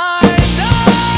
I know.